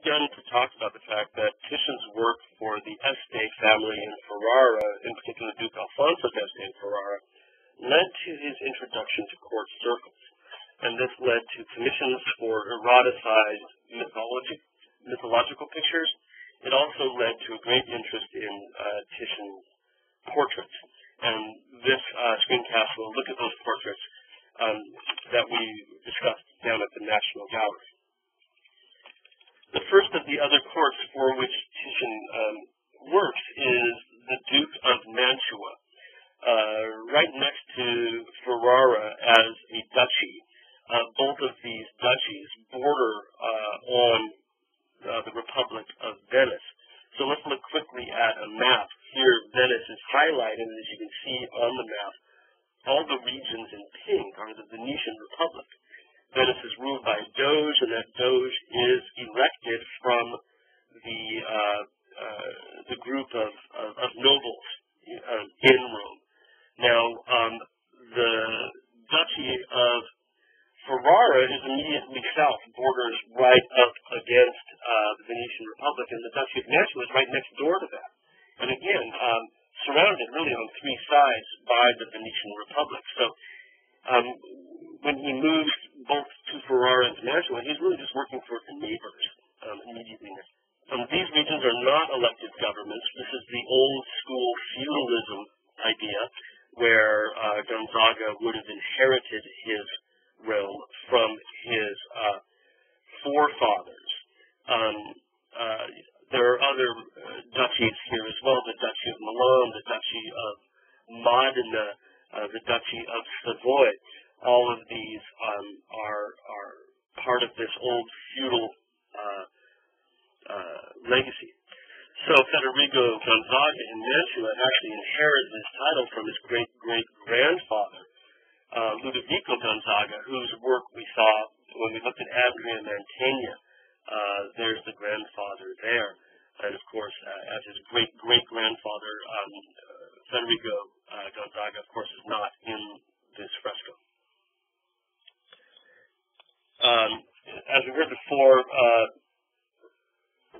begun to talk about the fact that Titian's work for the Este family in Ferrara, in particular Duke Alfonso d'Este in Ferrara, led to his introduction to court circles. And this led to commissions for eroticized mythology, mythological pictures. It also led to a great interest in uh, Titian's portraits. And this uh, screencast will look at those portraits um, that we discussed down at the National Gallery. The first of the other courts for which Titian um, works is the Duke of Mantua, uh, right next to Ferrara as a duchy. Uh, both of these duchies border uh, on uh, the Republic of Venice. So let's look quickly at a map. Here, Venice is highlighted, as you can see on the map, all the regions in pink are the Venetian Republic. Venice is ruled by a doge, and that doge is elected from the uh, uh, the group of, of, of nobles uh, in Rome. Now, um, the Duchy of Ferrara is immediately south, borders right up against uh, the Venetian Republic, and the Duchy of Mantua is right next door to that. And again, um, surrounded really on three sides by the Venetian Republic. So um, when he moves both to Ferrara and he's really just working for the neighbors um, immediately. Um, these regions are not elected governments. This is the old school feudalism idea where uh, Gonzaga would have inherited his realm from his uh, forefathers. Um, uh, there are other uh, duchies here as well, the Duchy of Milan, the Duchy of Modena, uh, the Duchy of Savoy all of these um, are are part of this old feudal uh, uh, legacy. So Federico Gonzaga in Mantua actually inherited this title from his great great grandfather, uh, Ludovico Gonzaga, whose work we saw when we looked at Andrea Mantegna. Uh, there's the grandfather there, and of course, uh, as his great great grandfather, um, Federico uh, Gonzaga, of course, is not in this fresco. Um, as we heard before, uh,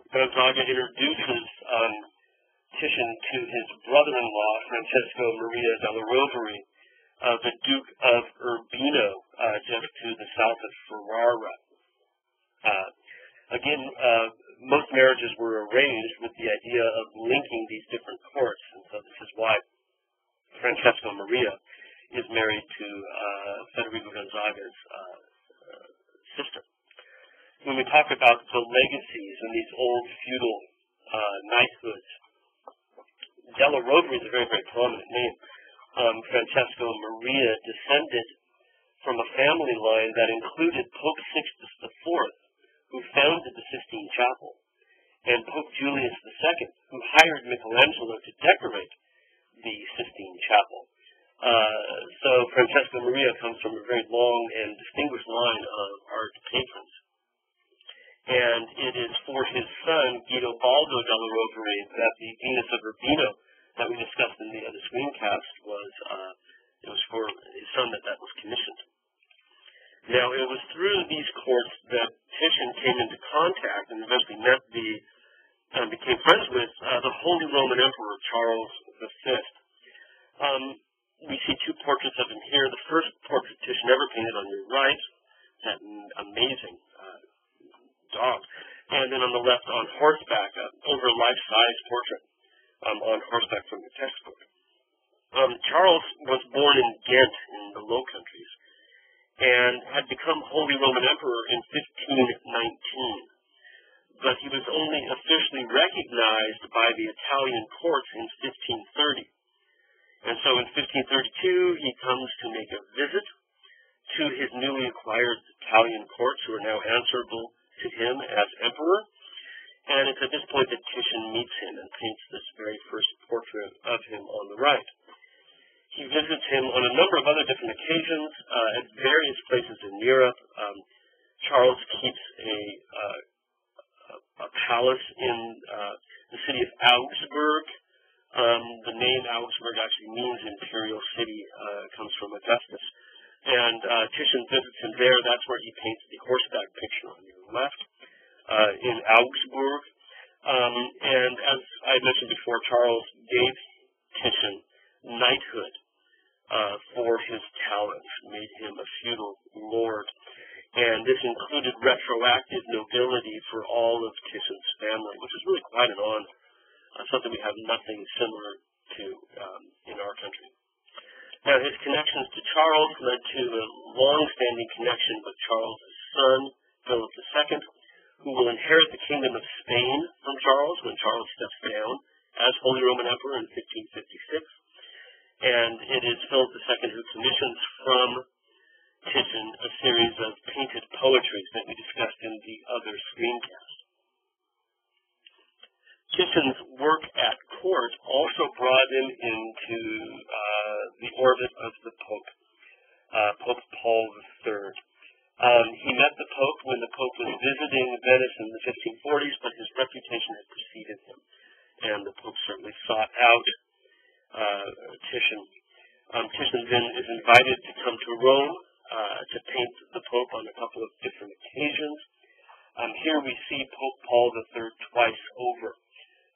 Gonzaga introduces um, Titian to his brother-in-law, Francesco Maria della Rovere, uh, the Duke of Urbino, uh, just to the south of Ferrara. Uh, again, uh, most marriages were arranged with the idea of linking these different courts, and so this is why Francesco Maria is married to uh, Federico Gonzaga's system. When we talk about the legacies and these old feudal uh, knighthoods, Della Rovere is a very, very prominent name. Um, Francesco Maria descended from a family line that included Pope Sixtus IV, who founded the Sistine Chapel, and Pope Julius II, who hired Michelangelo to decorate the Sistine Chapel. Uh, so Francesco Maria comes from a very long and distinguished line of art patrons. And it is for his son, Guido Baldo della Rovere, that the Venus of Urbino that we discussed in the other screencast was, uh, it was for his son that that was commissioned. Now, it was through these courts that Titian came into contact and eventually met the, and became friends with uh, the Holy Roman Emperor Charles V. Um, we see two portraits of him here. The first portrait Titian ever painted on your right, that amazing uh, dog. And then on the left, on horseback, uh, over life-size portrait um, on horseback from the textbook. Um, Charles was born in Ghent in the Low Countries and had become Holy Roman Emperor in 1519. But he was only officially recognized by the Italian courts in 1530. And so in 1532, he comes to make a visit to his newly acquired Italian courts, who are now answerable to him as emperor. And it's at this point that Titian meets him and paints this very first portrait of him on the right. He visits him on a number of other different occasions uh, at various places in Europe. Um, Charles keeps a, uh, a palace in uh, the city of Augsburg, um, the name Augsburg actually means imperial city, uh, comes from Augustus. And uh, Titian visits him there. That's where he paints the horseback picture on your left. uh, in Augsburg. Um, and as I mentioned before, Charles gave Titian knighthood uh, for his talents, made him a feudal lord. And this included retroactive nobility for all of Titian's family, which is really quite an honor, uh, something we have nothing similar to um, in our country. Now, his connections to Charles led to a long-standing connection with Charles' son, Philip II, who will inherit the kingdom of Spain from Charles when Charles steps down as Holy Roman Emperor in 1556. And it is Philip II who commissions from Titian a series of painted poetries that we discussed in the other screencast. Titian's work at court also brought him into uh, the orbit of the Pope, uh, Pope Paul III. Um, he met the Pope when the Pope was visiting Venice in the 1540s, but his reputation had preceded him, and the Pope certainly sought out uh, Titian. Um, Titian then is invited to come to Rome uh, to paint the Pope on a couple of different occasions. Um, here we see Pope Paul III twice over.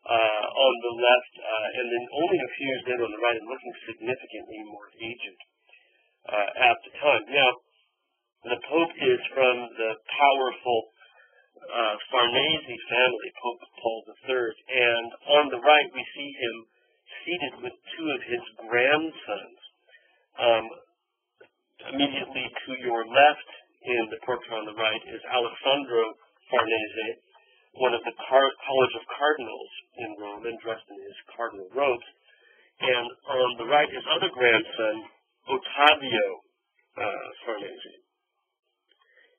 Uh, on the left, uh, and then only a few years later on the right, and looking significantly more aged uh, at the time. Now, the Pope is from the powerful uh, Farnese family, Pope Paul III, and on the right we see him seated with two of his grandsons. Um, immediately to your left in the portrait on the right is Alessandro Farnese, one of the Car- College of Cardinals in Rome and dressed in his cardinal robes. And on the right, his other grandson, Ottavio uh, Farnese.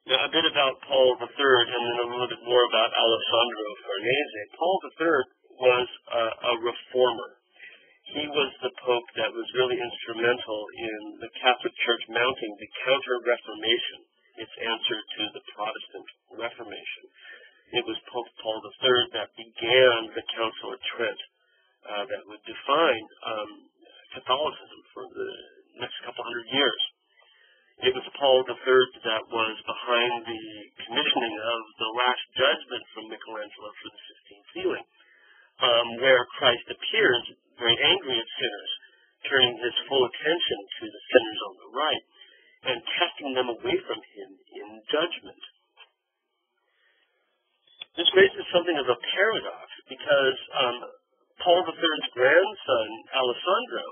Now, a bit about Paul III and then a little bit more about Alessandro Farnese. Paul III was uh, a reformer. He was the pope that was really instrumental in the Catholic Church mounting the Counter-Reformation, its answer to the Protestant Reformation. It was Pope Paul III that began the Council of Trent uh, that would define um, Catholicism for the next couple hundred years. It was Paul III that was behind the commissioning of the Last Judgment from Michelangelo for the Sistine Ceiling, um, where Christ appears very angry at sinners, turning his full attention to the sinners on the right and casting them away from him in judgment. This raises something of a paradox because um, Paul III's grandson, Alessandro,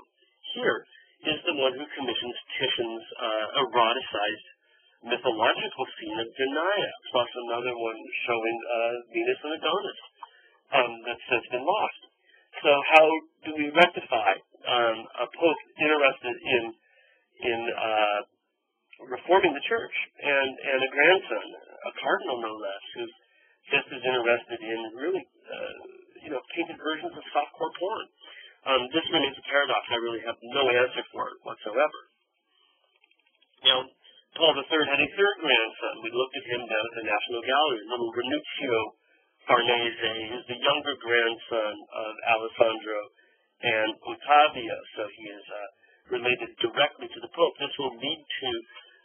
here is the one who commissions Titian's uh, eroticized mythological scene of Danaë, plus another one showing uh, Venus and Adonis um, that's since been lost. So how do we rectify um, a pope interested in in uh, reforming the church and and a grandson, a cardinal no less, who's just as interested in really uh, you know painted versions of softcore porn? Um, this remains a paradox. I really have no answer for it whatsoever. Now, Paul III had a third grandson. We looked at him down at the National Gallery, little Ranuccio Farnese, who's the younger grandson of Alessandro and Ottavio, so he is uh, related directly to the Pope. This will lead to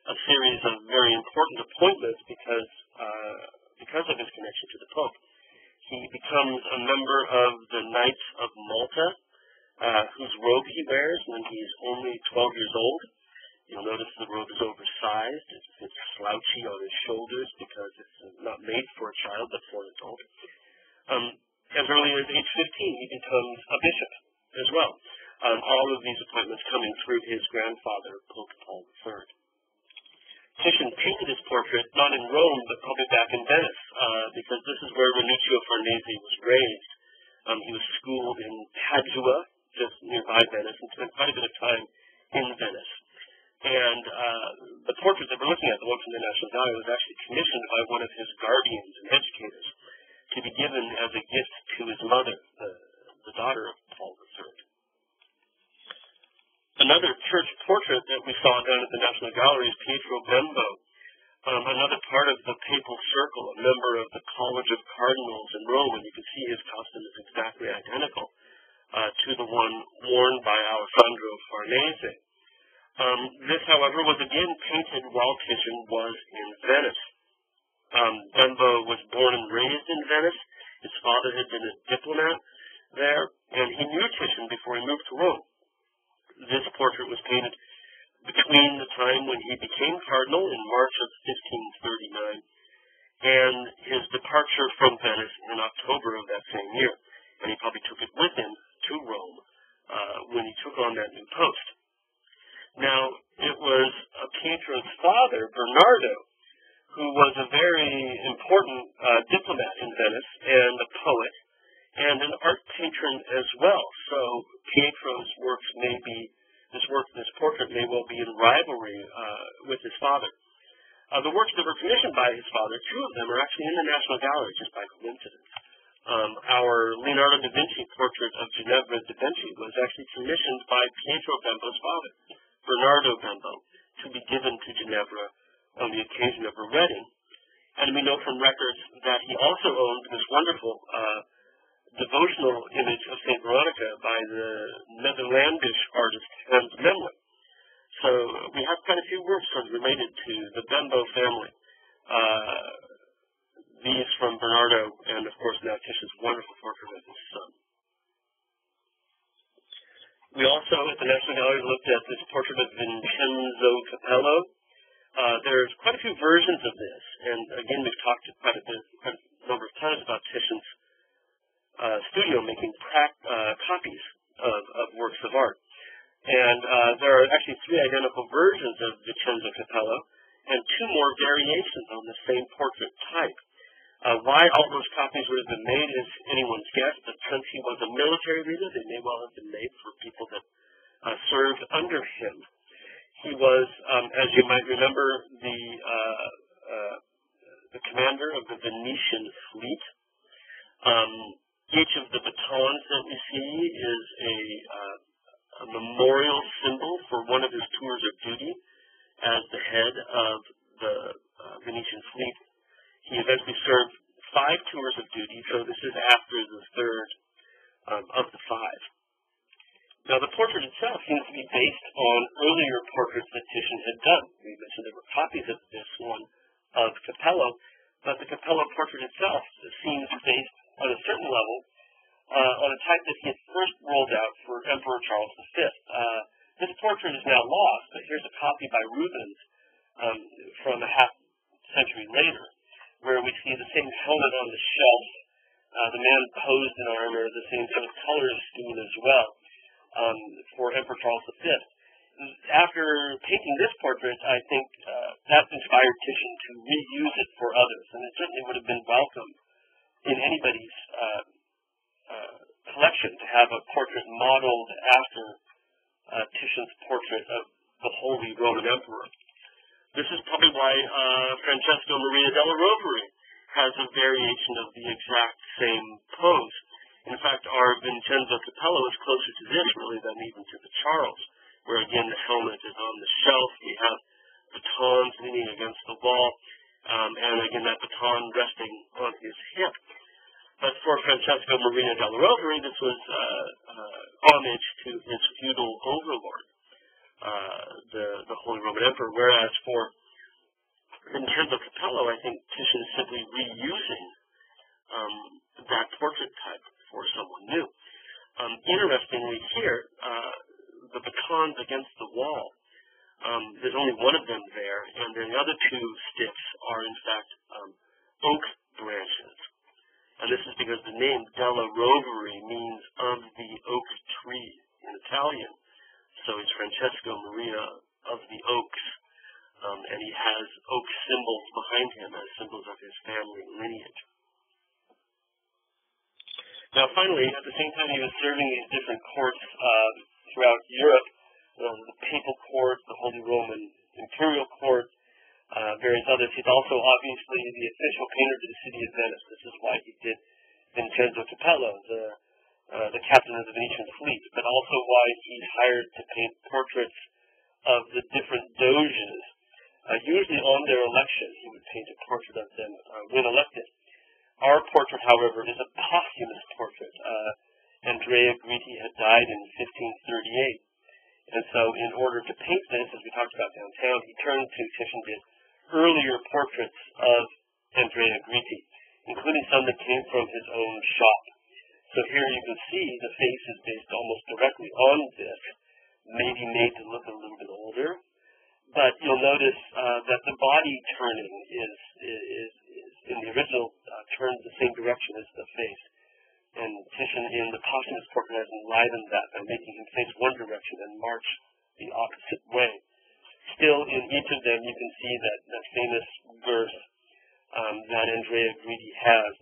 a series of very important appointments because uh, because of his connection to the Pope. He becomes a member of the Knights of Malta, uh, whose robe he wears when he's only 12 years old. You'll notice the robe is oversized. It's, it's slouchy on his shoulders because it's not made for a child but for an adult. Um, as early as age 15, he becomes a bishop as well. Um, all of these appointments coming through his grandfather, Pope Paul III. Titian painted his portrait not in Rome, but probably back in Venice, uh, because this is where Ranuccio Farnese was raised. Um, he was schooled in Padua, just Venice, and spent quite a bit of time in Venice. And uh, the portrait that we're looking at, the one from the National Gallery, was actually commissioned by one of his guardians and educators to be given as a gift to his mother, the, the daughter of Paul III. Another church portrait that we saw down at the National Gallery is Pietro Bembo, um, another part of the papal circle, a member of the College of Cardinals in Rome, and you can see his costume is exactly identical to the one worn by Alessandro Farnese. Um, this, however, was again painted while Titian was in Venice. Um, Bembo was born and raised in Venice. His father had been a diplomat there, and he knew Titian before he moved to Rome. This portrait was painted between the time when he became cardinal in March of 1539 and his departure from Venice in October of that same year. And he probably took it with him to Rome uh, when he took on that new post. Now, it was Pietro's father, Bernardo, who was a very important uh, diplomat in Venice and a poet and an art patron as well. So Pietro's works may be, this work, this portrait may well be in rivalry uh, with his father. Uh, the works that were commissioned by his father, two of them are actually in the National Gallery just by coincidence. Um, our Leonardo da Vinci portrait of Ginevra de' Benci was actually commissioned by Pietro Bembo's father, Bernardo Bembo, to be given to Ginevra on the occasion of her wedding. And we know from records that he also owned this wonderful uh, devotional image of St. Veronica by the Netherlandish artist Hans Memling. So we have quite a few works related to the Bembo family. Uh, these from Bernardo, and of course now Titian's wonderful portrait of his son. We also at the National Gallery looked at this portrait of Vincenzo Cappello. Uh, there's quite a few versions of this, and again we've talked quite a bit, quite a number of times about Titian's uh, studio making uh, copies of, of works of art. And uh, there are actually three identical versions of Vincenzo Cappello and two more variations on the same portrait type. Uh, why all those copies would have been made is anyone's guess, but since he was a military leader, they may well have been made for people that uh, served under him. He was, um, as you might remember, the uh, uh the commander of the Venetian fleet. Um, each of the batons that we see is a uh, a memorial symbol for one of his tours of duty as the head of the uh, Venetian fleet. He eventually served five tours of duty, so this is after the third um, of the five. Now, the portrait itself seems to be based on earlier portraits that Titian had done. We mentioned there were copies of this one of Cappello, but the Cappello portrait itself seems based on a certain level uh, on a type that he had first rolled out for Emperor Charles V. Uh, this portrait is now lost, but here's a copy by Rubens um, from a half century later, where we see the same helmet on the shelf, uh, the man posed in armor, the same sort of color scheme as well um, for Emperor Charles V. After painting this portrait, I think uh, that inspired Titian to reuse it for others, and it certainly would have been welcome in anybody's uh, uh, collection to have a portrait modeled after uh, Titian's portrait of the Holy Roman Emperor. This is probably why uh, Francesco Maria della Rovere has a variation of the exact same pose. In fact, our Vincenzo Cappello is closer to this, really, than even to the Charles, where again the helmet is on the shelf. We have batons leaning against the wall, um, and again that baton resting on his hip. But for Francesco Maria della Rovere, this was uh, uh, homage to his feudal overlord, uh, the, the Holy Roman Emperor, whereas for Vincenzo Cappello, I think Titian is simply reusing um, that portrait type for someone new. Um, interestingly here, uh, the batons against the wall, um, there's only one of them there, and then the other two sticks are in fact um, oak branches. And this is because the name Della Rovere means of the oak tree in Italian. So it's Francesco Maria of the Oaks. Um, and he has oak symbols behind him as symbols of his family lineage. Now, finally, at the same time he was serving these different courts uh, throughout Europe, the Papal Court, the Holy Roman Imperial Court, uh, various others. He's also obviously the official painter to the city of Venice. This is why he did Vincenzo Cappello, the uh, the captain of the Venetian fleet, but also hired to paint portraits of the different doges. Uh, usually on their election, he would paint a portrait of them uh, when elected. Our portrait, however, is a posthumous portrait. Uh, Andrea Gritti had died in 1538. And so in order to paint this, as we talked about downtown, he turned to did earlier portraits of Andrea Gritti, including some that came from his own shop. So here you can see the face is based directly on this, maybe made to look a little bit older. But you'll notice uh, that the body turning is, is, is in the original uh, turned the same direction as the face. And Titian in the posthumous portrait has enlivened that by making him face one direction and march the opposite way. Still, in each of them, you can see that, that famous verse um, that Andrea Gritti has